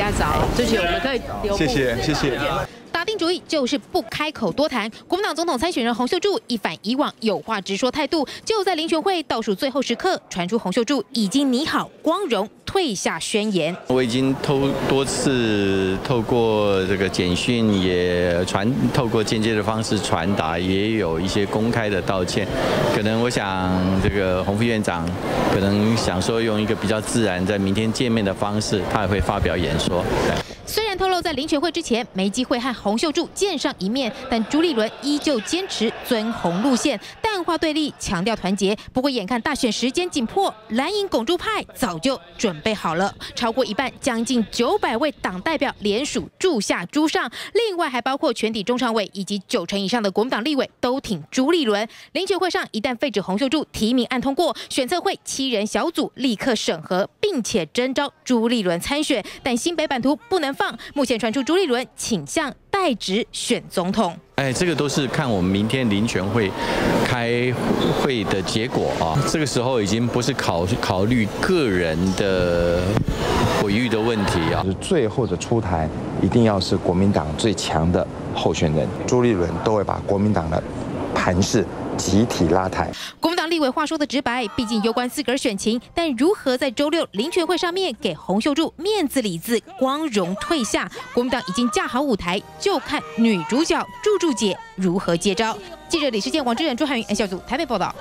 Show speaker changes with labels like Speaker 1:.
Speaker 1: 家早，谢谢我们可以留
Speaker 2: 谢谢谢谢。
Speaker 3: 打定主意就是不开口多谈。国民党总统参选人洪秀柱一反以往有话直说态度，就在林权会倒数最后时刻，传出洪秀柱已经拟好光荣退下宣言。
Speaker 4: 我已经透多次透过这个简讯，也传透过间接的方式传达，也有一些公开的道歉。可能我想这个洪副院长可能想说用一个比较自然，在明天见面的方式，他也会发表演说。
Speaker 3: 虽然透露在林权会之前没机会和洪秀柱见上一面，但朱立伦依旧坚持尊洪路线，淡化对立，强调团结。不过眼看大选时间紧迫，蓝营拱柱派早就准备好了，超过一半，将近九百位党代表联署柱下朱上，另外还包括全体中常委以及九成以上的国民党立委都挺朱立伦。林权会上一旦废止洪秀柱提名案通过，选测会七人小组立刻审核，并且征召朱立伦参选，但新北版图不能放。目前传出朱立伦倾向代职选总统，
Speaker 4: 哎，这个都是看我们明天林权会开会的结果啊。这个时候已经不是考考虑个人的毁誉的问题啊，
Speaker 5: 最后的出台一定要是国民党最强的候选人，朱立伦都会把国民党的盘势。集体拉抬，
Speaker 3: 立委话说的直白，毕竟攸关自个儿选情。但如何在周六林权会上面给洪秀柱面子里子，光荣退下？国民党已经架好舞台，就看女主角柱柱姐如何接招。记者李世健、王志远、朱汉云，小组台北报道。